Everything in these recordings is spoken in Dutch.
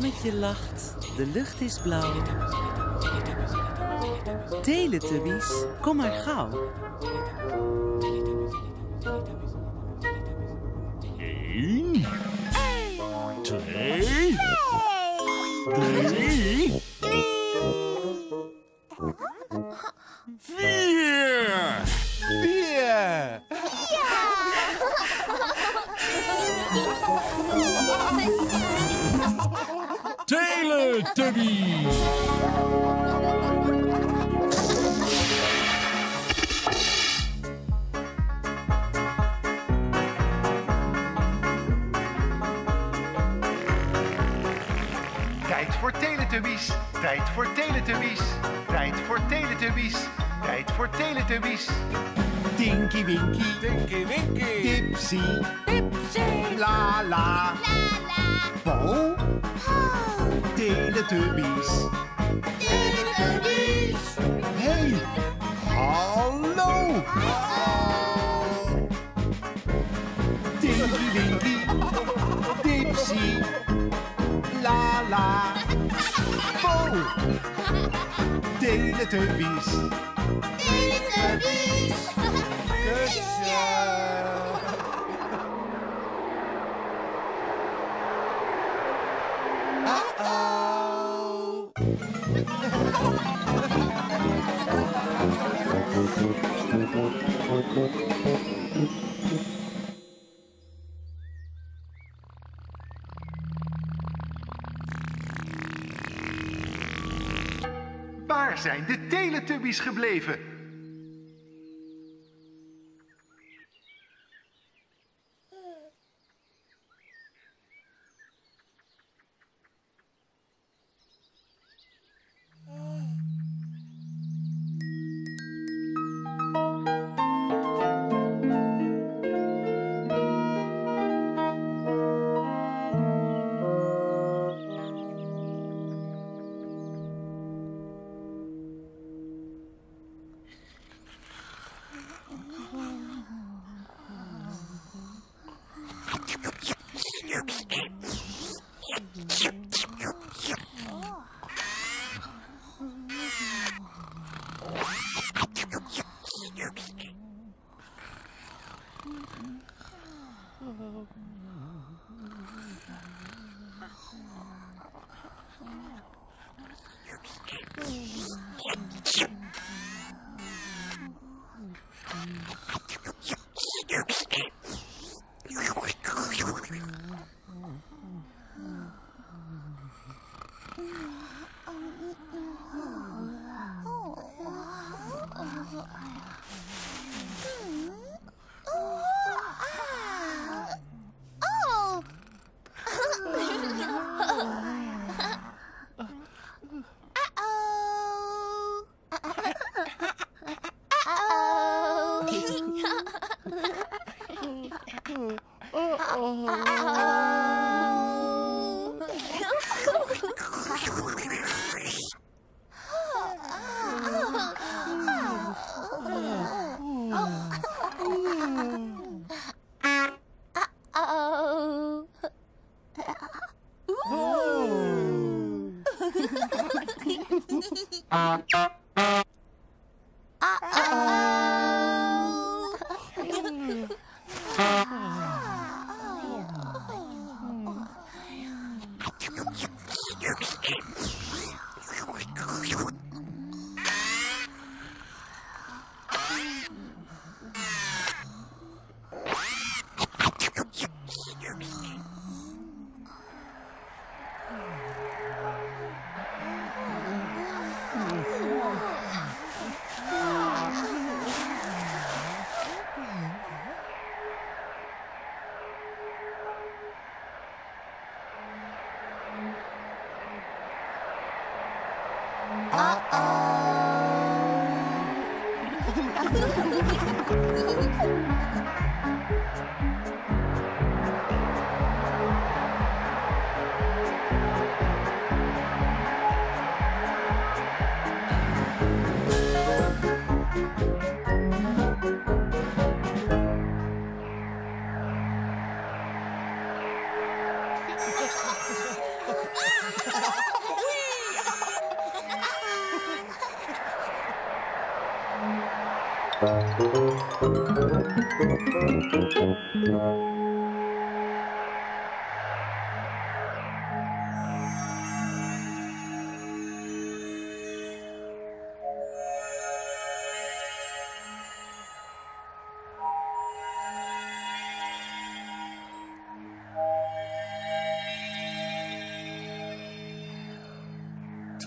zonnetje lacht, de lucht is blauw. Teletubbies, kom maar gauw. waar zijn de Teletubbies gebleven?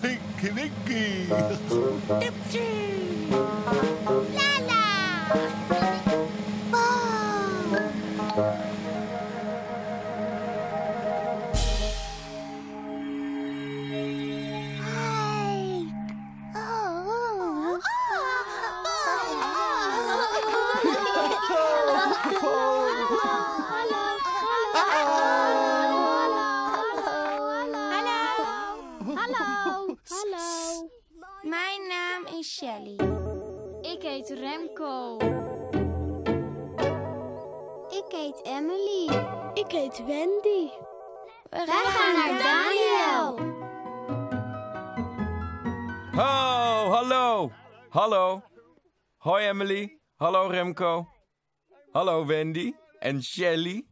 Tinky-winky. Hallo. Emily. Hallo Remco. Hallo Wendy en Shelly.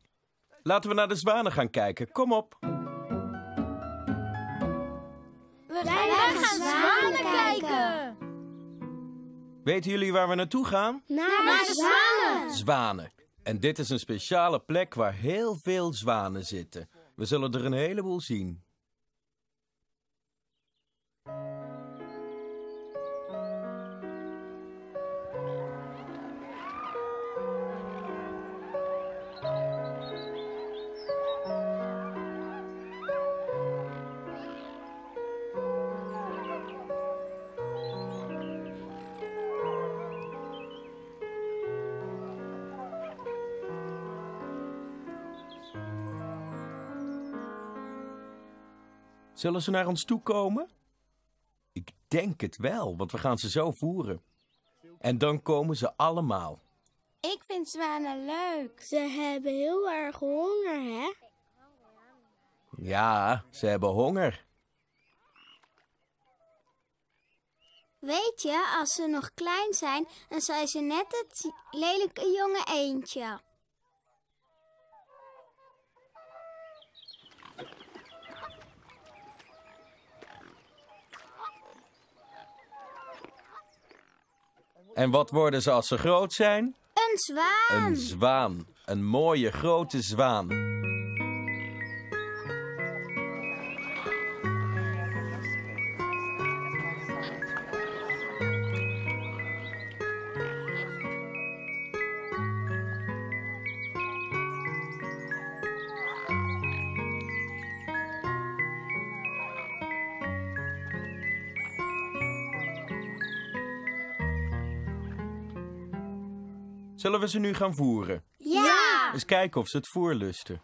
Laten we naar de zwanen gaan kijken. Kom op. We gaan, gaan zwanen kijken. Weten jullie waar we naartoe gaan? Naar de zwanen. Zwanen. En dit is een speciale plek waar heel veel zwanen zitten. We zullen er een heleboel zien. Zullen ze naar ons toe komen? Ik denk het wel, want we gaan ze zo voeren. En dan komen ze allemaal. Ik vind zwanen leuk. Ze hebben heel erg honger, hè? Ja, ze hebben honger. Weet je, als ze nog klein zijn, dan zijn ze net het lelijke jonge eendje. En wat worden ze als ze groot zijn? Een zwaan. Een zwaan. Een mooie grote zwaan. Zullen we ze nu gaan voeren? Ja. Eens kijken of ze het voerlusten.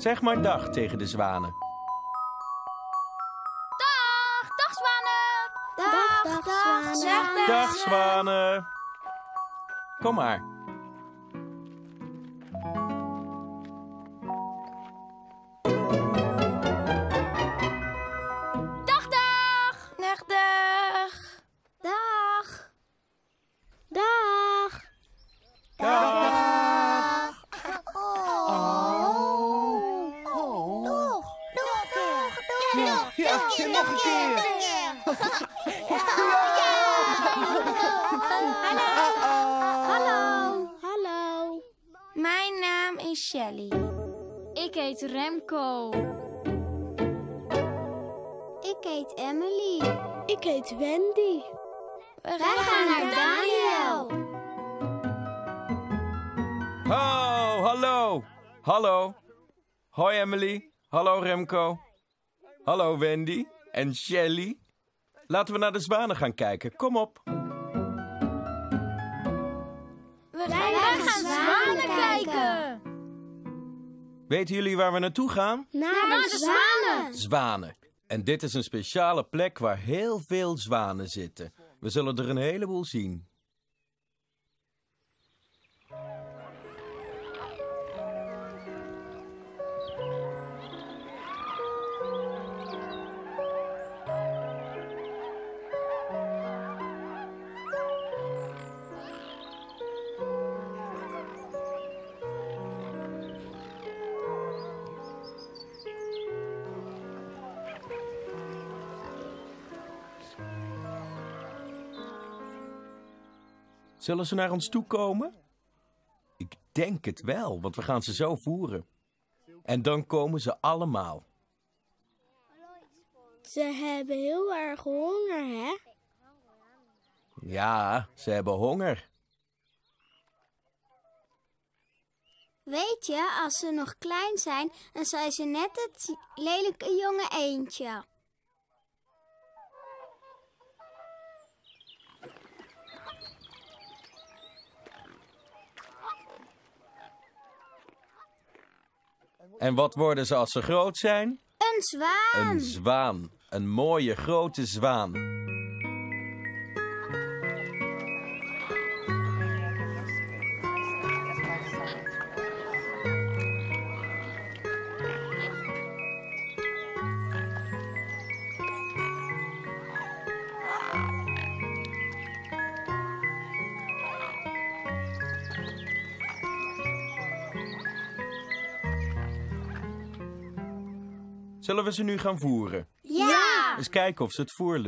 Zeg maar dag tegen de zwanen. Dag, dag zwanen. Dag, dag, zwanen. Dag, Dag zwanen. Kom maar. Hallo Remco. Hallo Wendy en Shelly. Laten we naar de zwanen gaan kijken. Kom op. We gaan zwanen kijken. Weten jullie waar we naartoe gaan? Naar de zwanen. Zwanen. En dit is een speciale plek waar heel veel zwanen zitten. We zullen er een heleboel zien. Zullen ze naar ons toe komen? Ik denk het wel, want we gaan ze zo voeren. En dan komen ze allemaal. Ze hebben heel erg honger, hè? Ja, ze hebben honger. Weet je, als ze nog klein zijn, dan zijn ze net het lelijke jonge eendje. En wat worden ze als ze groot zijn? Een zwaan. Een zwaan. Een mooie grote zwaan. Zullen we ze nu gaan voeren? Ja. Eens kijken of ze het voer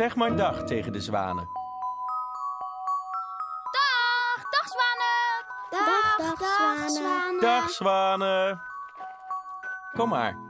Zeg maar dag tegen de zwanen. Dag, dag zwanen. Dag, dag, dag, zwanen. Dag zwanen. Kom maar.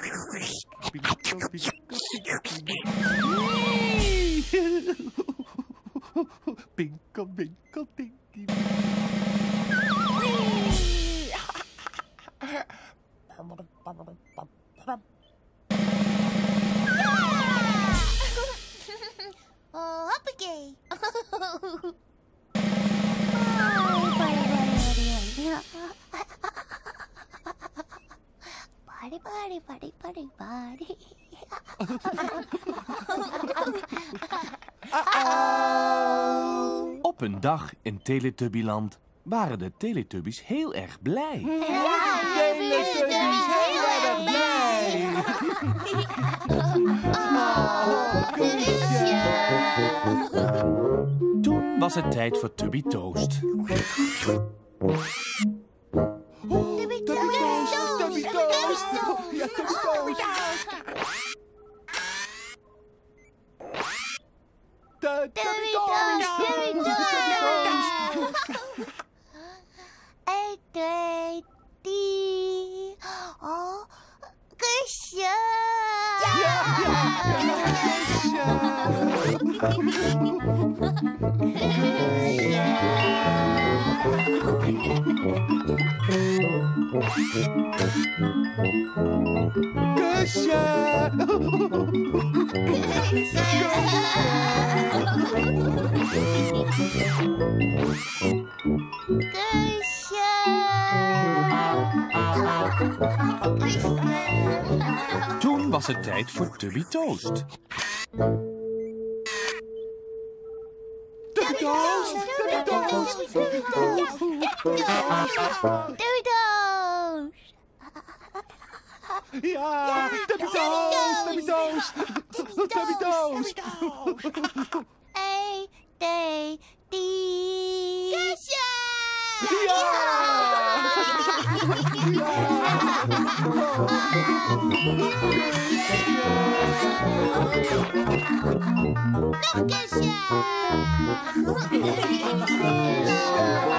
in Teletubbyland waren de Teletubbies heel erg blij. Teletubbies heel erg blij. Toen was het tijd voor Tubby Toast. Tubby toast, tijd voor Tubby Toast. Tubby toast. Tubby toast. Tubby toast. Doei doos. Ja, Tubby toast. Tubby toast. Tubby toast. Eén, twee, drie. Kusje.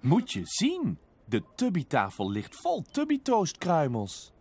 Moet je zien. De tubbytafel ligt vol tubbytoastkruimels.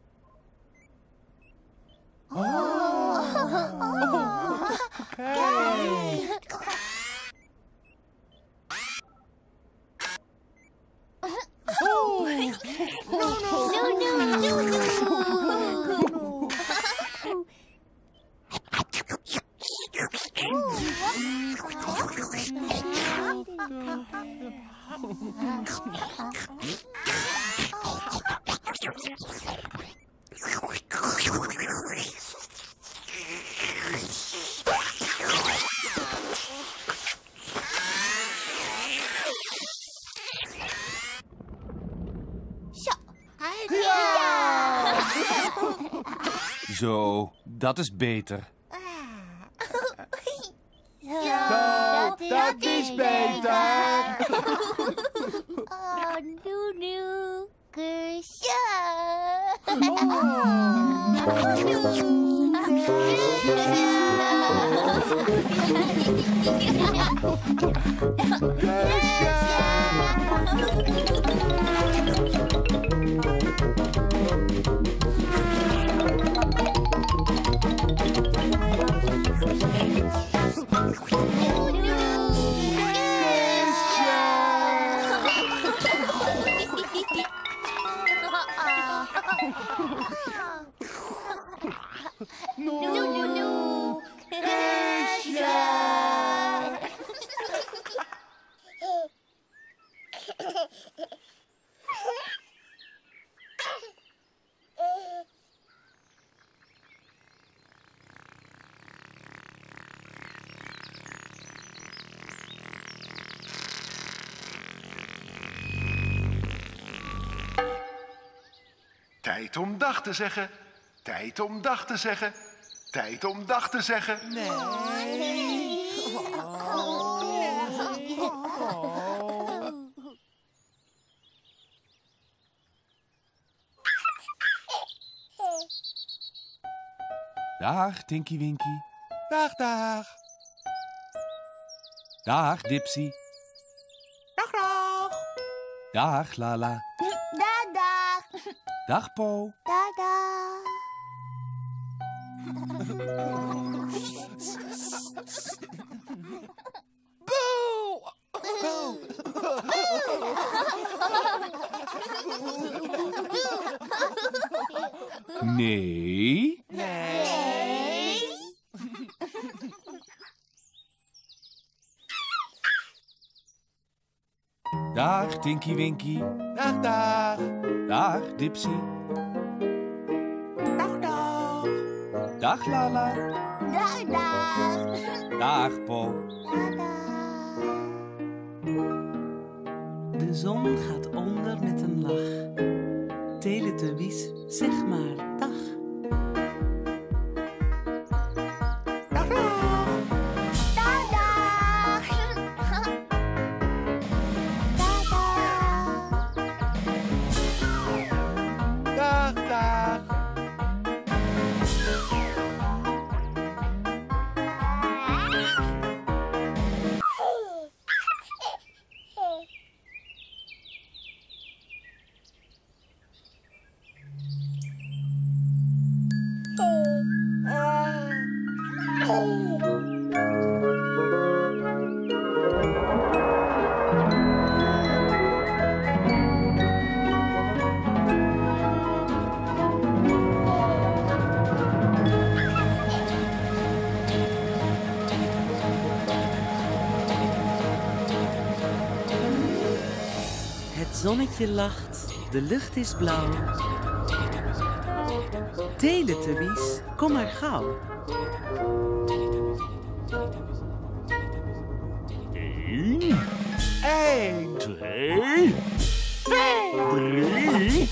Dat is beter. Tijd om dag te zeggen. Tijd om dag te zeggen. Tijd om dag te zeggen. Dag, Tinky Winky. Dag, dag. Dag, Dipsy. Dag, dag. Dag, Lala. Dag, dag. Dag, Po. Dag, dag. Nee. Dag, Tinky Winky. Dag, dag. Dag, Dipsy. Dag, dag. Dag, Lala. Dag, dag. Dag, Po. Dag, dag. De zon gaat onder met een lach. Teletubbies, zeg maar dag. Dag, Het zonnetje lacht, de lucht is blauw. Teletubbies, kom maar gauw. Eén, Eén. twee, drie,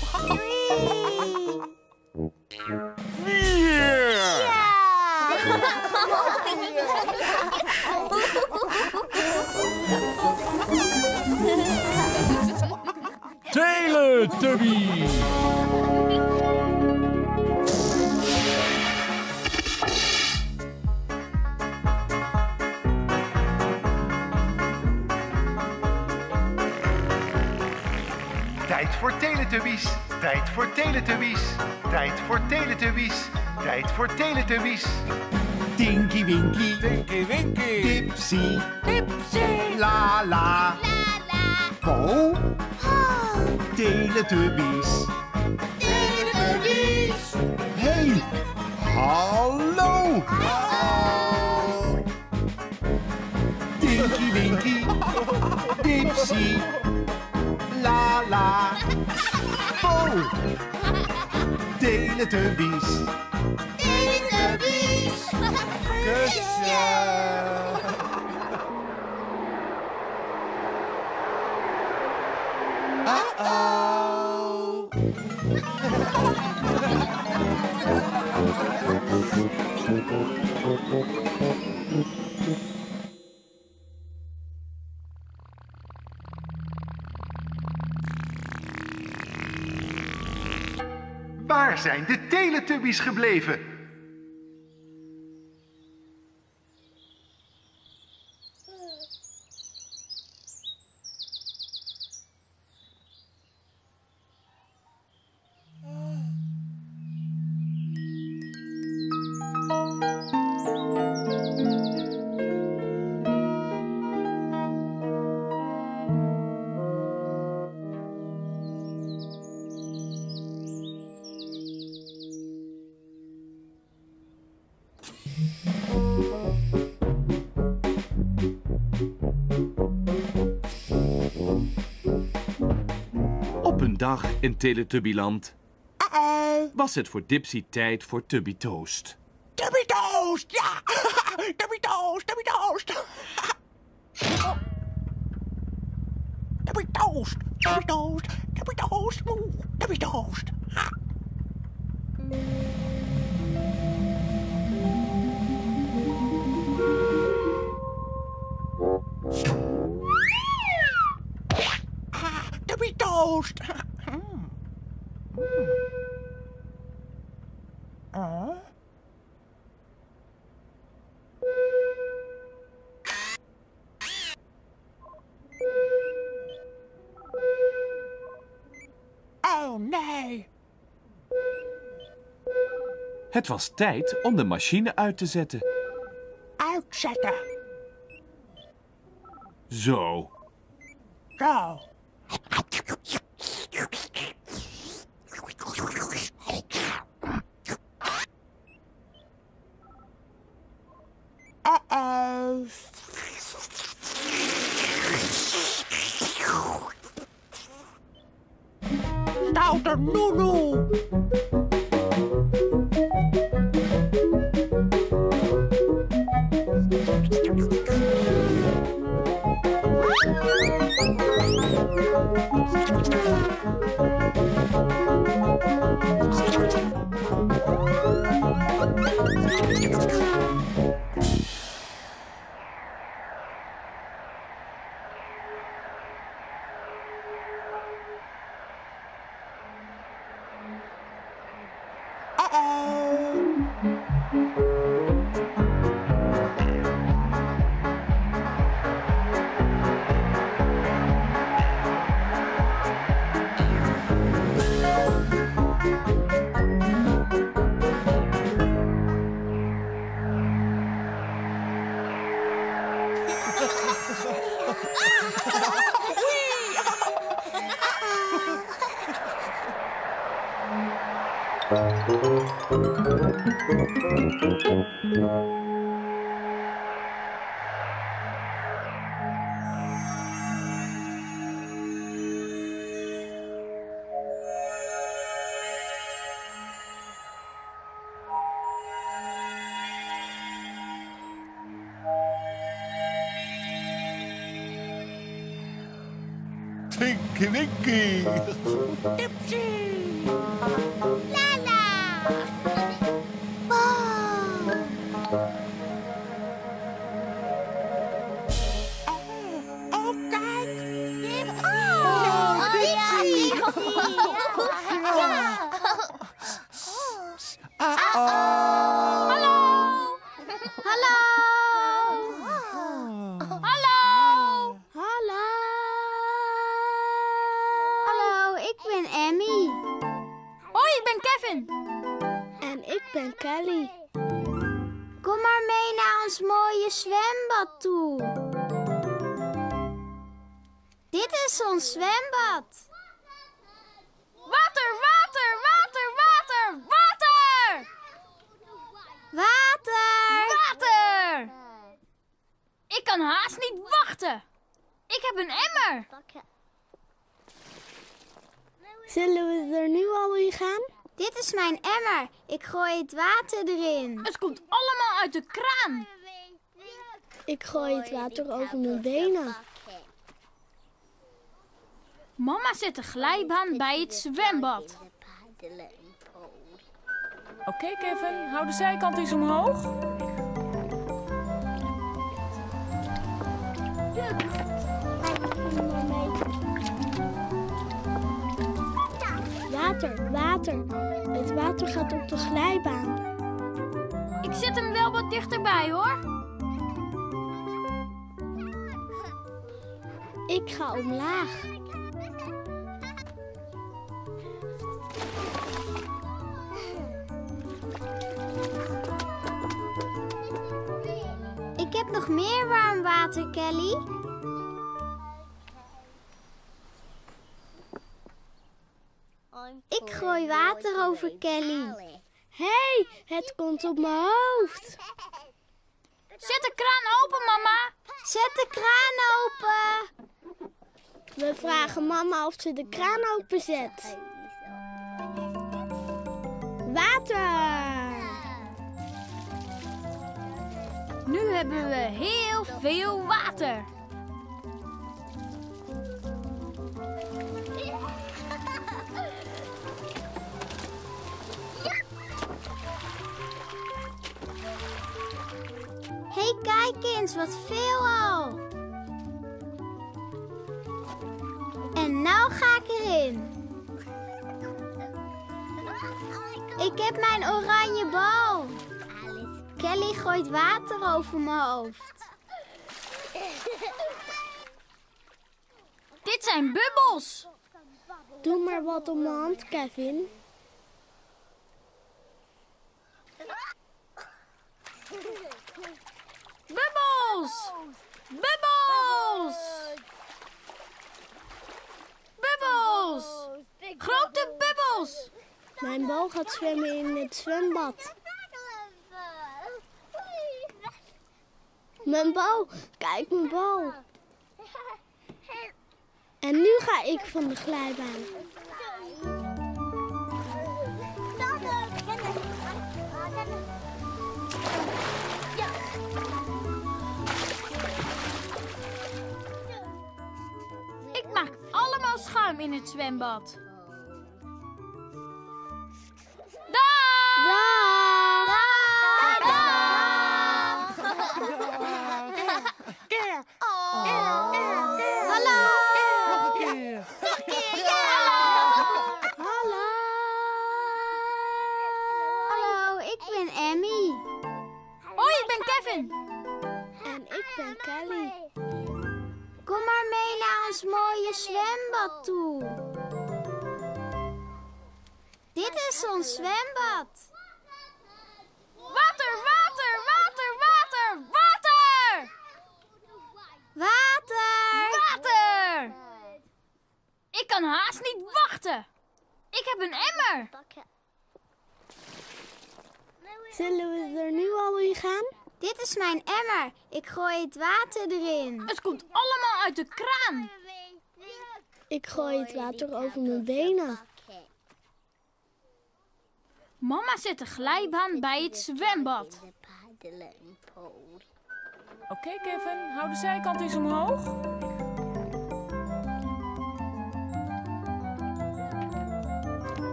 Teletubbies. Tijd voor Teletubbies. Tinky Winky, Tinky Winky. Dipsy, Dipsy. La La, La la. Po, Oh. Teletubbies. Teletubbies. Hey, hallo. Oh. Tinky Winky, Dipsy, La La, Po, Teletubbies. Teletubbies. Uh-oh. zijn de Teletubbies gebleven? Dag in Teletubbyland was het voor Dipsy tijd voor Tubby Toast. Tubby Toast, ja! Tubby Toast, Tubby Toast! Tubby Toast, Tubby Toast, Tubby Toast, oeh, Tubby Toast. Ha. Ah, Tubby Toast! Het was tijd om de machine uit te zetten. Uitzetten. Zo. Zo. Tinky gooi het water erin. Het komt allemaal uit de kraan. Ik gooi het water over mijn benen. Mama zet de glijbaan bij het zwembad. Oké, Kevin, hou de zijkant eens omhoog. Water, water. Het water gaat op de glijbaan. Ik zet hem wel wat dichterbij hoor. Ik ga omlaag. Ik heb nog meer warm water, Kelly. Gooi water over Kelly. Hé, hey, het komt op mijn hoofd. Zet de kraan open, mama. Zet de kraan open. We vragen mama of ze de kraan openzet. Water. Nu hebben we heel veel water. Hé, hey, kijk eens, wat veel al. En nou ga ik erin. Ik heb mijn oranje bal. Kelly gooit water over mijn hoofd. Dit zijn bubbels. Doe maar wat om mijn hand, Kevin. Bubbels! Bubbels! Bubbels! Grote bubbels! Mijn bal gaat zwemmen in het zwembad. Mijn bal, kijk mijn bal. En nu ga ik van de glijbaan. Ik schuim in het zwembad. Daag! Daag! Zwembad toe. Dit is ons zwembad. Water, water, water, water, water! Water! Water! Ik kan haast niet wachten. Ik heb een emmer. Zullen we er nu al in gaan? Dit is mijn emmer. Ik gooi het water erin. Het komt allemaal uit de kraan. Ik gooi het water over mijn benen. Mama zet de glijbaan bij het zwembad. Oké, Kevin, hou de zijkant eens omhoog.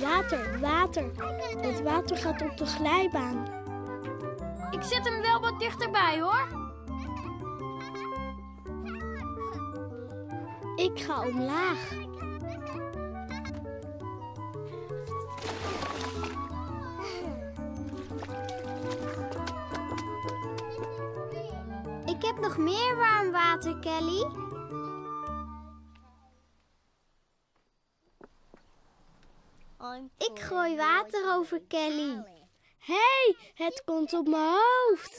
Water, water. Het water gaat op de glijbaan. Ik zet hem wel wat dichterbij hoor. Ik ga omlaag. Ik heb nog meer warm water, Kelly. Ik gooi water over Kelly. Hé, hey, het komt op mijn hoofd.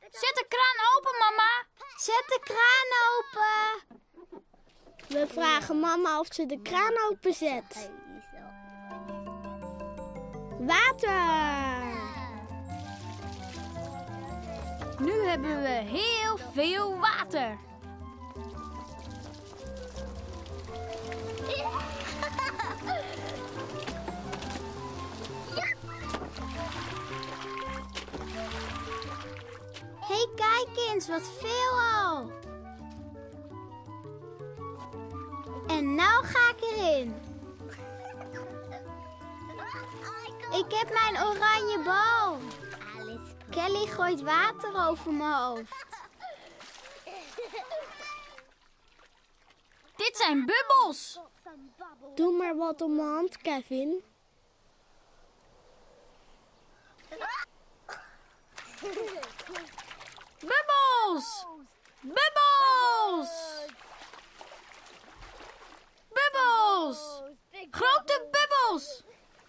Zet de kraan open, mama. Zet de kraan open. We vragen mama of ze de kraan openzet. Water. Nu hebben we heel veel water. Hé, hey, kijk eens, wat veel al. En nou ga ik erin. Ik heb mijn oranje bal. Kelly gooit water over mijn hoofd. Dit zijn bubbels. Doe maar wat om mijn hand, Kevin. Bubbels! Bubbels! Bubbels! Grote bubbels!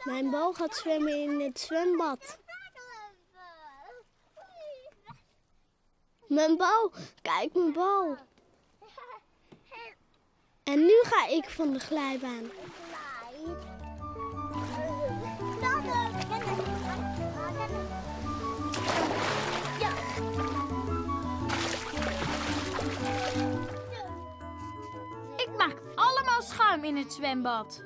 Mijn bal gaat zwemmen in het zwembad. Mijn bal, kijk mijn bal. En nu ga ik van de glijbaan. Schuim in het zwembad.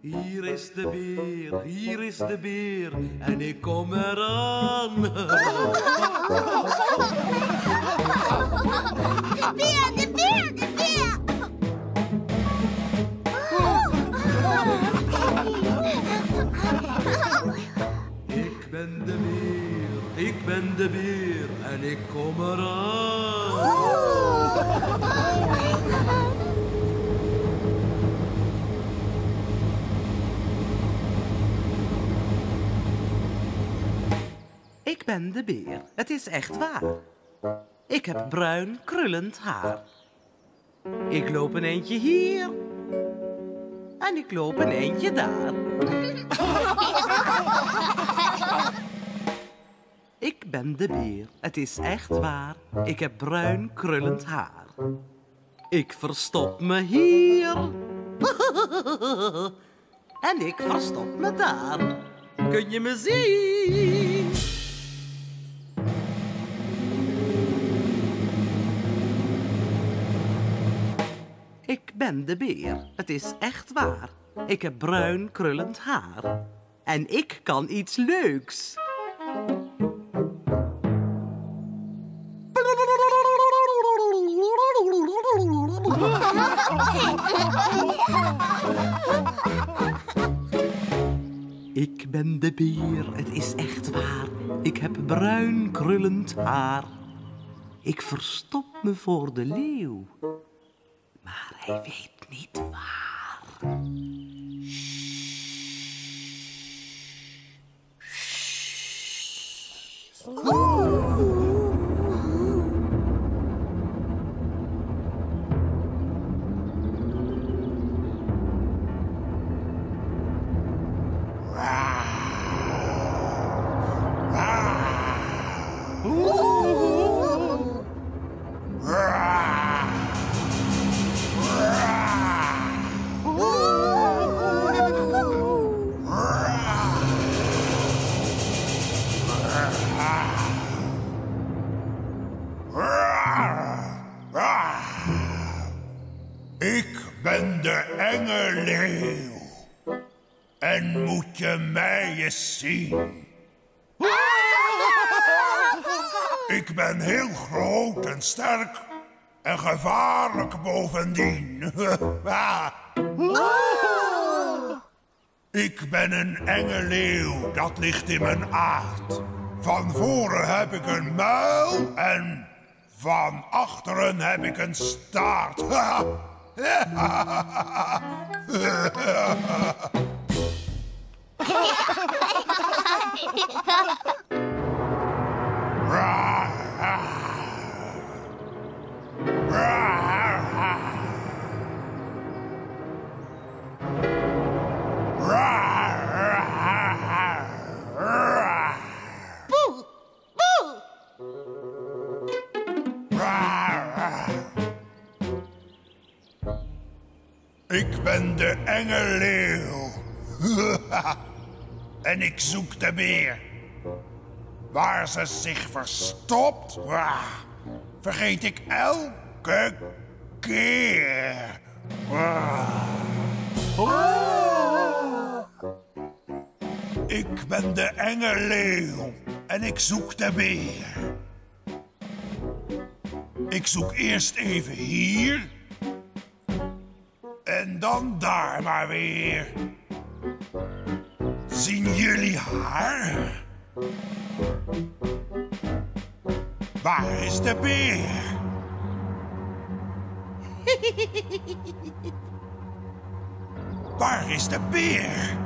Hier is de beer, hier is de beer en ik kom eraan. Beer, de ben de beer en ik kom eraan. Ik ben de beer. Het is echt waar. Ik heb bruin, krullend haar. Ik loop een eentje hier. En ik loop een eentje daar. Ik ben de beer. Het is echt waar. Ik heb bruin, krullend haar. Ik verstop me hier. En ik verstop me daar. Kun je me zien? Ik ben de beer. Het is echt waar. Ik heb bruin krullend haar. En ik kan iets leuks. Ik ben de beer, het is echt waar. Ik heb bruin krullend haar. Ik verstop me voor de leeuw. Maar hij weet niet waar. Ik ben heel groot en sterk. En gevaarlijk bovendien. Ik ben een enge leeuw, dat ligt in mijn aard. Van voren heb ik een muil en van achteren heb ik een staart. Ik ben de enge leeuw. en ik zoek de beer. Waar ze zich verstopt, vergeet ik elke keer. Ik ben de enge leeuw en ik zoek de beer. Ik zoek eerst even hier. En dan daar maar weer. Zien jullie haar? Waar is de beer? Waar is de beer?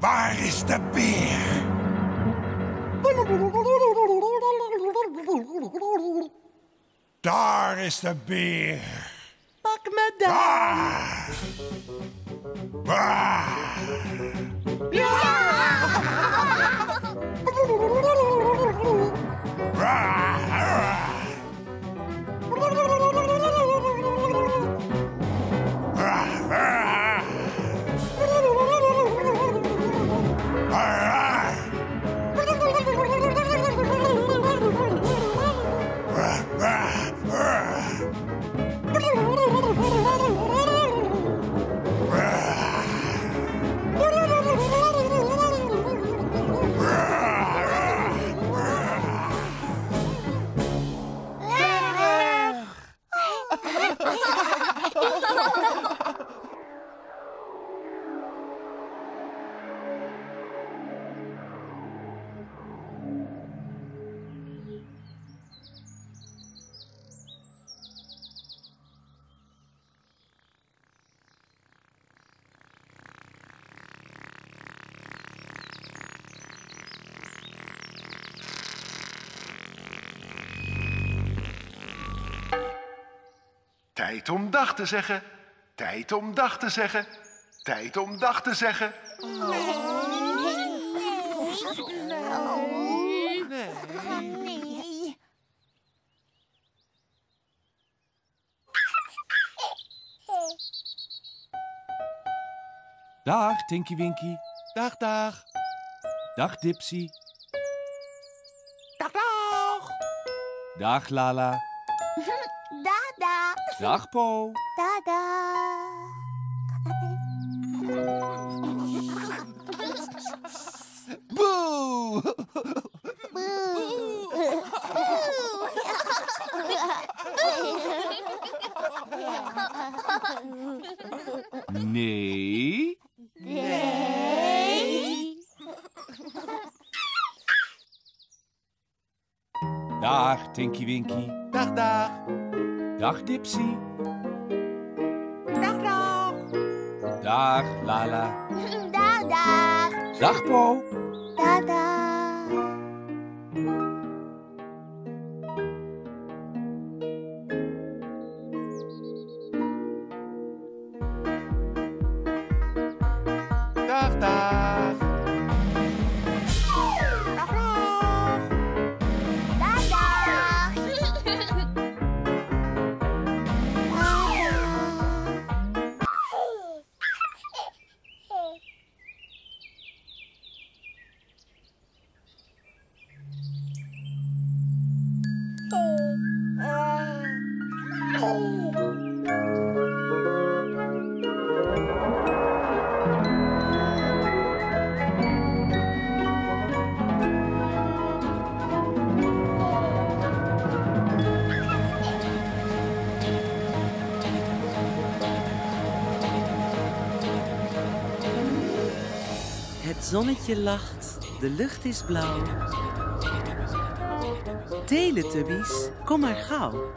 Waar is de beer? Daar is de beer. Pak me daar. Waar? Tijd om dag te zeggen. Tijd om dag te zeggen. Tijd om dag te zeggen. Nee. Dag, Tinky Winky. Dag, dag. Dag, Dipsy. Dag, dag. Dag, Lala. Dag, Po. Dada. Boe! Nee. Nee. Dag, Tinky Winky. Dag, dag. Dag, Dipsy. Dag, dag. Dag, Lala. Dada. Dag, Po. Dada. Dag, zonnetje lacht, de lucht is blauw. Teletubbies, kom maar gauw.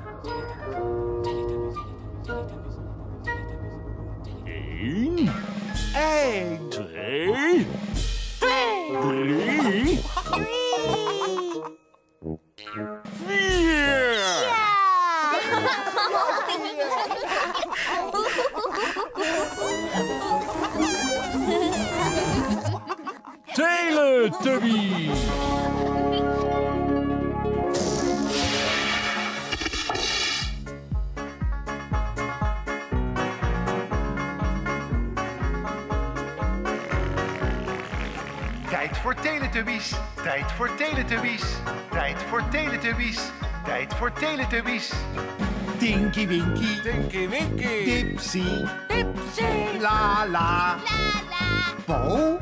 Dipsy. Dipsy. La la. Lala. Po.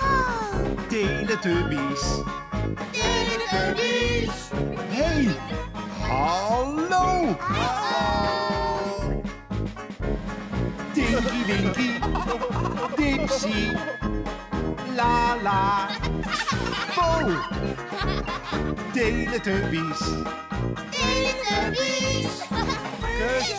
Oh. Teletubbies. Teletubbies. Hey. Hallo. Tinky Winky. Dipsy. La la. Po. Teletubbies. Teletubbies. Uh-oh.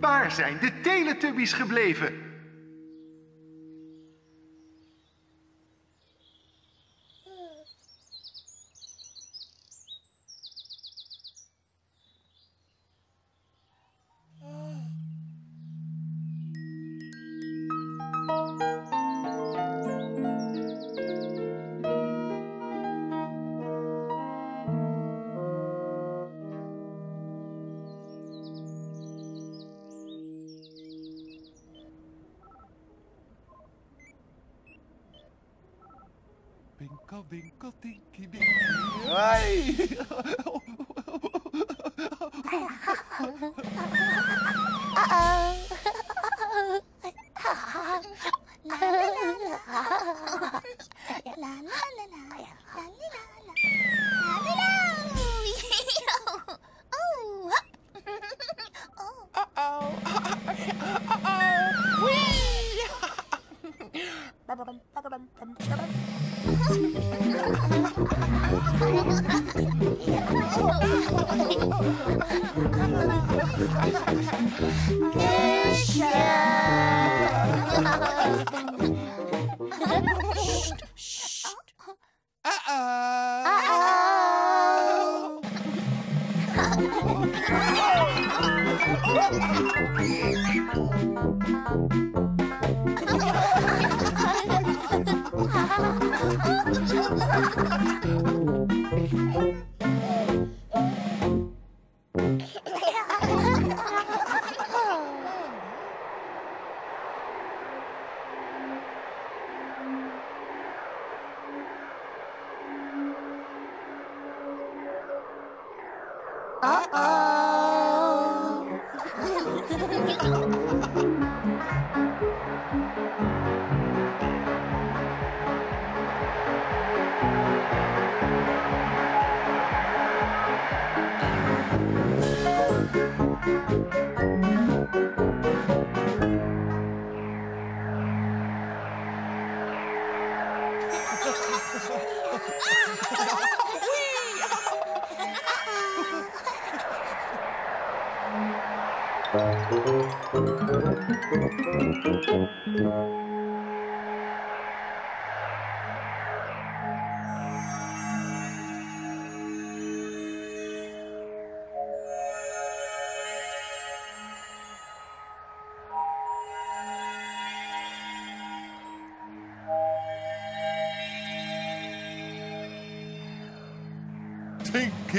Waar zijn de Teletubbies gebleven?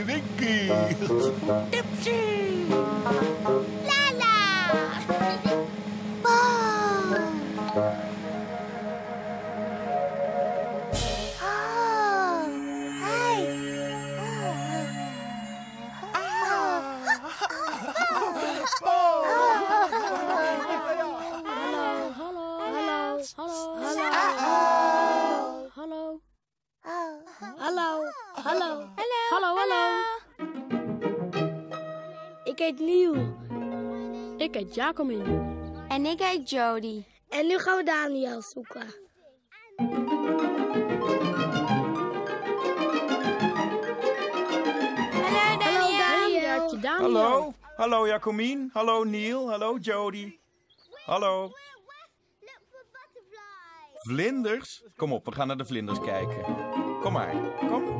Winky. Dipsy. Heet Jacomien. En ik heet Jody. En nu gaan we Daniel zoeken. Hallo Hallo Daniel. Daniel. Hallo, hallo Jacomien, hallo Neil, hallo Jody. Hallo. Vlinders? Kom op, we gaan naar de vlinders kijken. Kom maar, kom.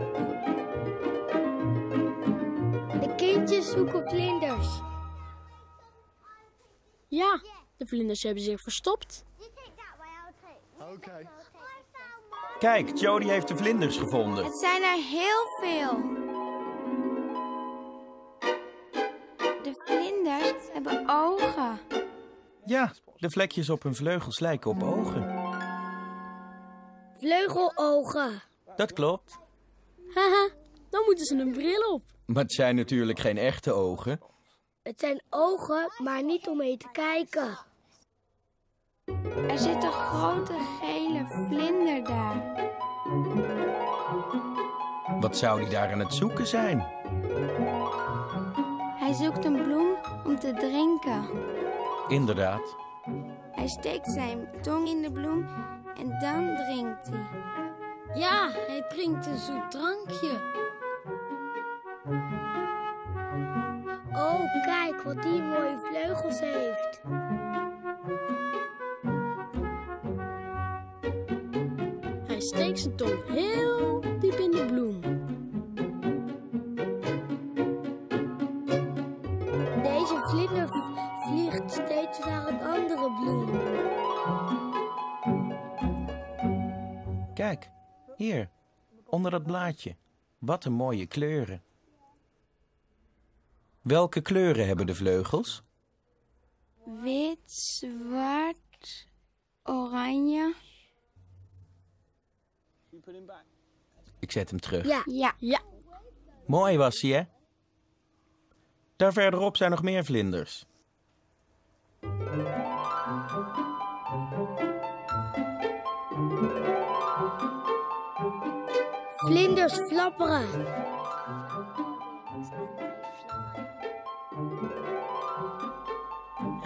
De kindjes zoeken vlinders. Ja, de vlinders hebben zich verstopt. Kijk, Jody heeft de vlinders gevonden. Het zijn er heel veel. De vlinders hebben ogen. Ja, de vlekjes op hun vleugels lijken op ogen. Vleugelogen. Dat klopt. Haha, dan moeten ze een bril op. Maar het zijn natuurlijk geen echte ogen. Het zijn ogen, maar niet om mee te kijken. Er zit een grote gele vlinder daar. Wat zou die daar aan het zoeken zijn? Hij zoekt een bloem om te drinken. Inderdaad. Hij steekt zijn tong in de bloem en dan drinkt hij. Ja, hij drinkt een zoet drankje. Oh, kijk wat die mooie vleugels heeft. Hij steekt zijn tong heel diep in de bloem. Deze vlinder vliegt steeds naar een andere bloem. Kijk, hier, onder dat blaadje. Wat een mooie kleuren. Welke kleuren hebben de vleugels? Wit, zwart, oranje. Ik zet hem terug. Ja. Ja. ja. Mooi was hij, hè? Daar verderop zijn nog meer vlinders. Vlinders flapperen.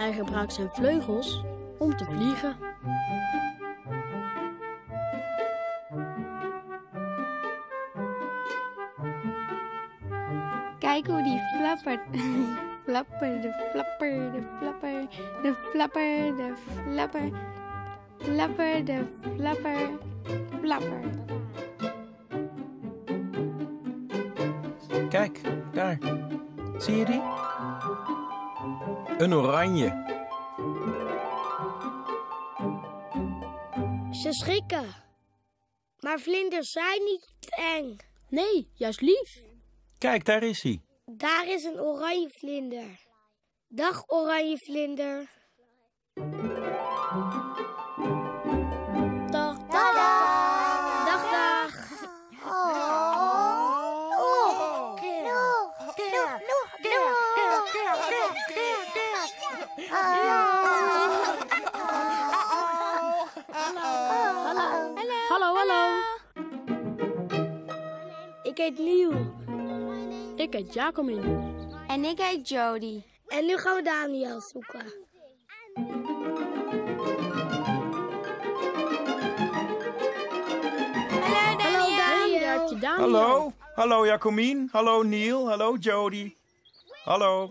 Hij gebruikt zijn vleugels om te vliegen. Kijk hoe die flappert. Flapper, de flapper, de flapper, de flapper, de flapper. Flapper, de flapper, flapper. Kijk, daar. Zie je die? Een oranje. Ze schrikken. Maar vlinders zijn niet eng. Nee, juist lief. Kijk, daar is hij. Daar is een oranje vlinder. Dag oranje vlinder. Heet Nieuw. Ik heet Jacomien. En ik heet Jody. En nu gaan we Daniel zoeken. Hallo Daniel. Daniel. Hallo? Hallo Jacomien? Hallo Neil? Hallo Jody? Hallo?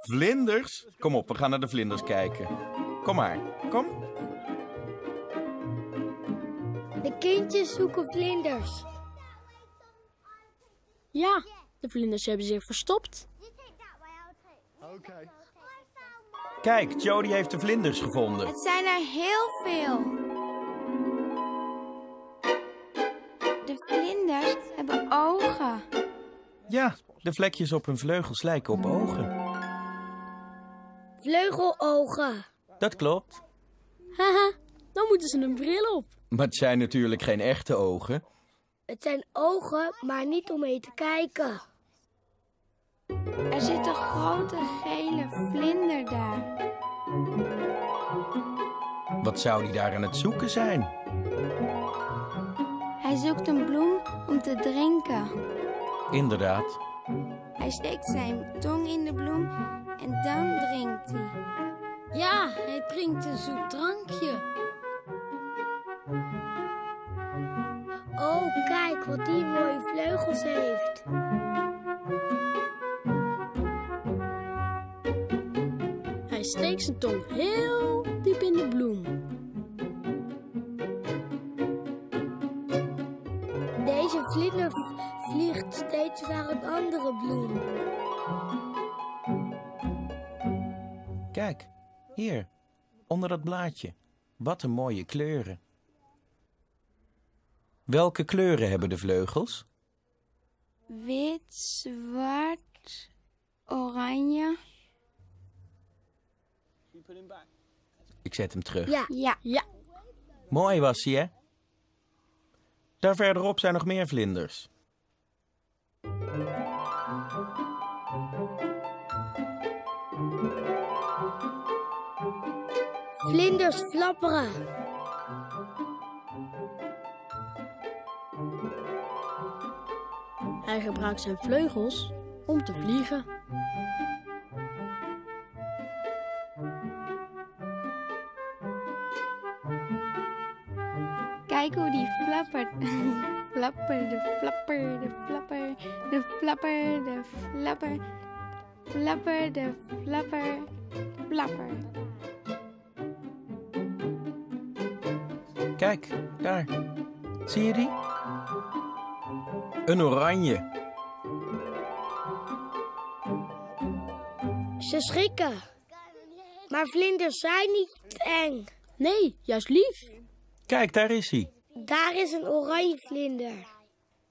Vlinders? Kom op, we gaan naar de vlinders kijken. Kom maar, kom. De kindjes zoeken vlinders. Ja, de vlinders hebben zich verstopt. Kijk, Jody heeft de vlinders gevonden. Het zijn er heel veel. De vlinders hebben ogen. Ja, de vlekjes op hun vleugels lijken op ogen. Vleugelogen. Dat klopt. Haha, dan moeten ze een bril op. Maar het zijn natuurlijk geen echte ogen. Het zijn ogen, maar niet om mee te kijken. Er zit een grote gele vlinder daar. Wat zou die daar aan het zoeken zijn? Hij zoekt een bloem om te drinken. Inderdaad. Hij steekt zijn tong in de bloem en dan drinkt hij. Ja, hij drinkt een zoet drankje. Oh, kijk wat die mooie vleugels heeft. Hij steekt zijn tong heel diep in de bloem. Deze vlinder vliegt steeds naar een andere bloem. Kijk, hier, onder dat blaadje. Wat een mooie kleuren. Welke kleuren hebben de vleugels? Wit, zwart, oranje. Ik zet hem terug. Ja. Ja. Ja. Mooi was hij, hè? Daar verderop zijn nog meer vlinders. Vlinders flapperen. Hij gebruikt zijn vleugels om te vliegen. Kijk hoe die flappert. flapper, de flapper, de flapper, de flapper, de flapper. Flapper, de flapper, flapper. Kijk, daar. Zie je die? Een oranje. Ze schrikken. Maar vlinders zijn niet eng. Nee, juist lief. Kijk, daar is hij. Daar is een oranje vlinder.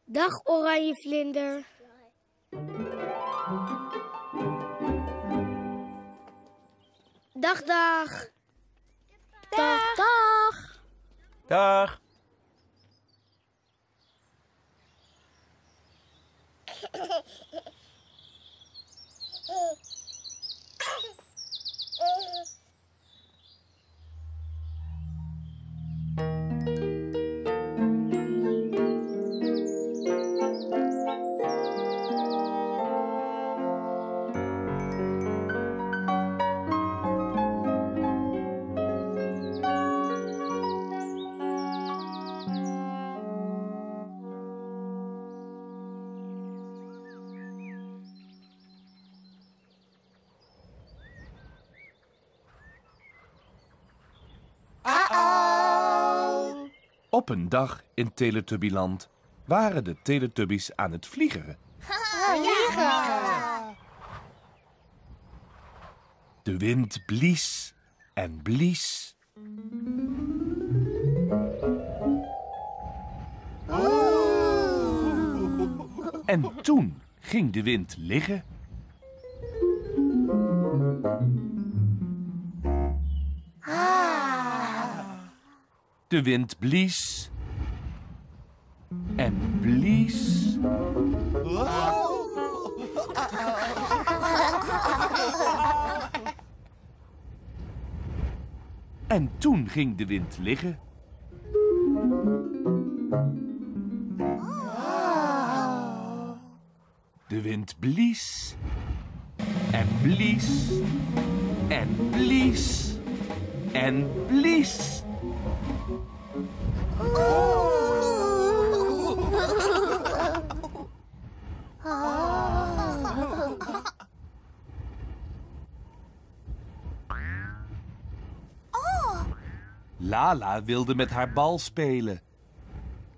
Dag oranje vlinder. Dag, dag. Dag, dag. Dag. Oh. Op een dag in Teletubbyland waren de Teletubbies aan het vliegeren. De wind blies en blies. En toen ging de wind liggen. De wind blies en blies. En toen ging de wind liggen. Wilde met haar bal spelen.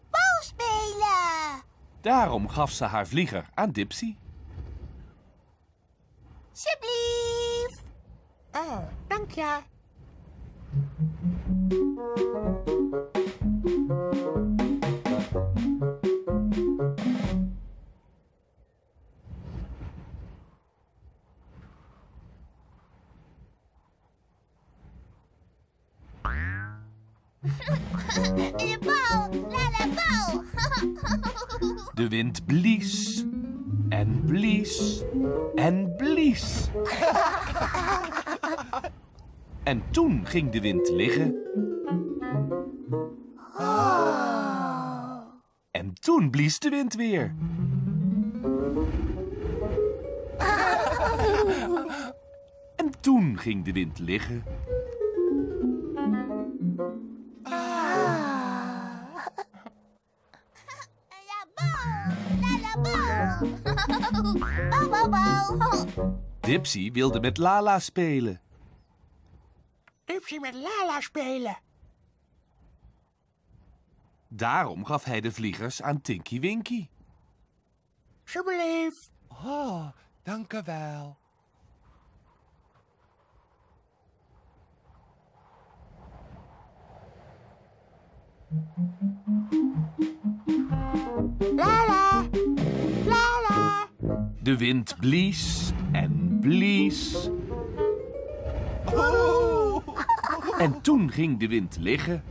Bal spelen. Daarom gaf ze haar vlieger aan Dipsy. Alsjeblieft. Oh, dank je. Wind blies en blies en blies. En toen ging de wind liggen. En toen blies de wind weer. En toen ging de wind liggen. Dipsy wilde met Lala spelen. Dipsy met Lala spelen. Daarom gaf hij de vliegers aan Tinky Winky. Alsjeblieft. Oh, dank u wel. De wind blies en blies. En toen ging de wind liggen.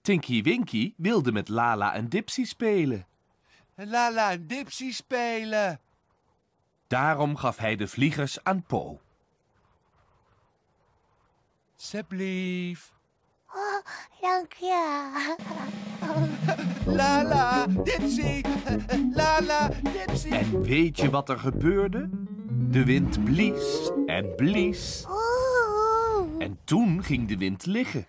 Tinky Winky wilde met Lala en Dipsy spelen. Lala en Dipsy spelen. Daarom gaf hij de vliegers aan Po. Alsjeblieft. Oh, dank je. Lala, Dipsy. Lala, Dipsy. En weet je wat er gebeurde? De wind blies en blies. Oeh. En toen ging de wind liggen.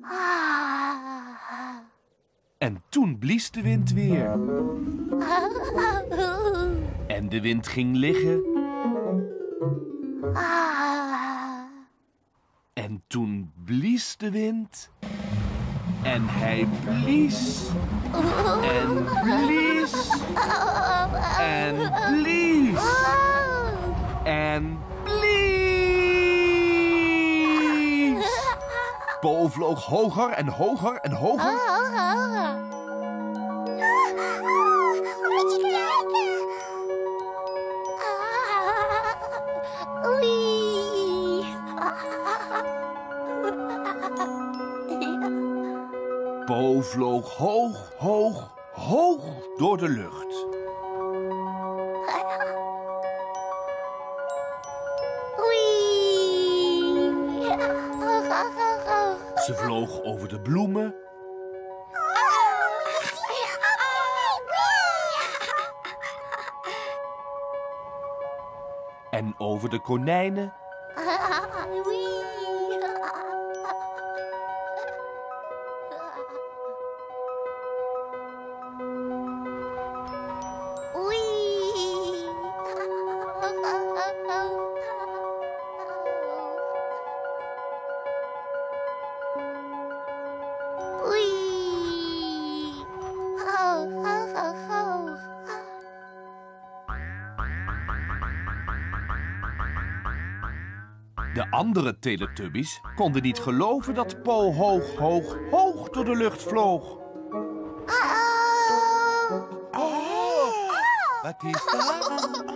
Ah. En toen blies de wind weer. En de wind ging liggen. Ah. En toen blies de wind. En hij blies. En blies. En blies. En Po vloog hoger en hoger en hoger. Moet je kijken. Ah. Oei. Po vloog hoog, hoog, hoog door de lucht. Over de konijnen andere Teletubbies konden niet geloven dat Po hoog, hoog, hoog door de lucht vloog. Wat is? Dat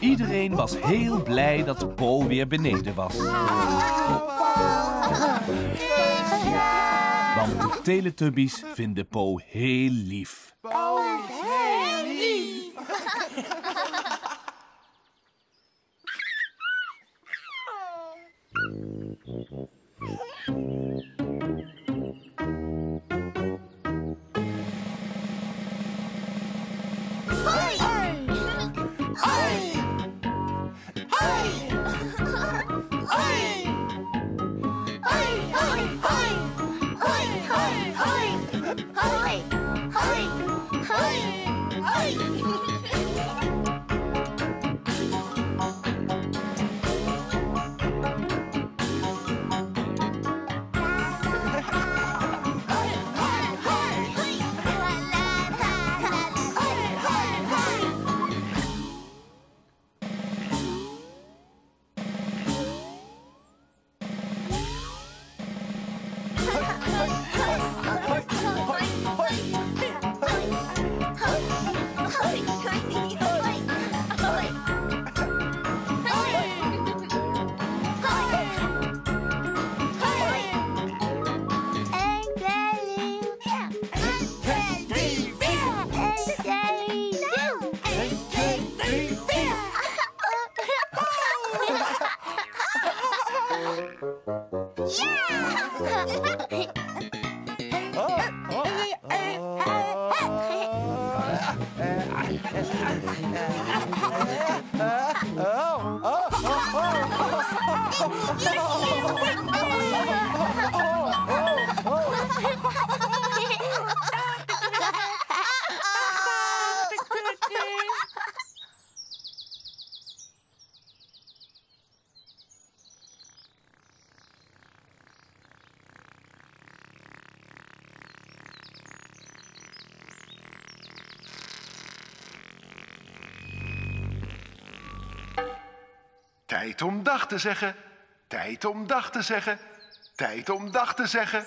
Iedereen was heel blij dat Po weer beneden was. Want de Teletubbies vinden Po heel lief. Heel lief! Tijd om dag te zeggen. Tijd om dag te zeggen. Tijd om dag te zeggen.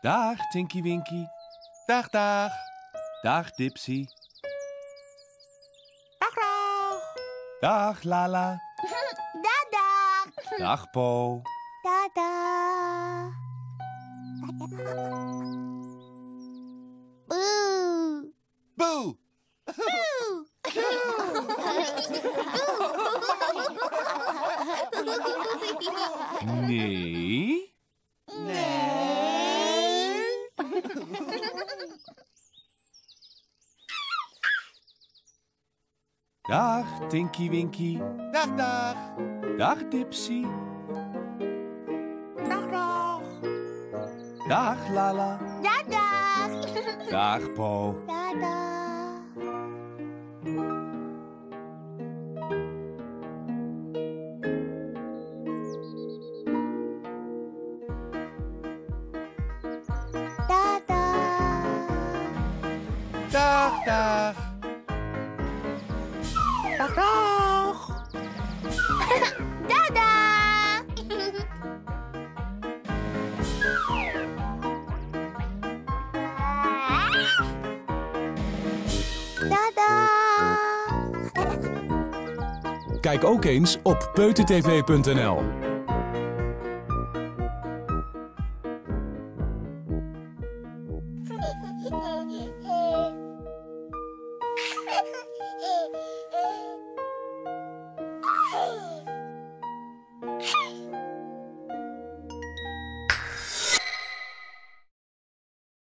Dag, Tinky Winky. Dag, dag. Dag, Dipsy. Dag, dag. Dag, Lala. Dada. Dag, Po. Dada. Boe. Boe! Nee. Dag, Tinky Winky. Dag, dag. Dag, Dipsy. Dag, dag. Dag, Lala. Dada. Dag, Po. Dada. Dada. Dag. Eens op peutertv.nl.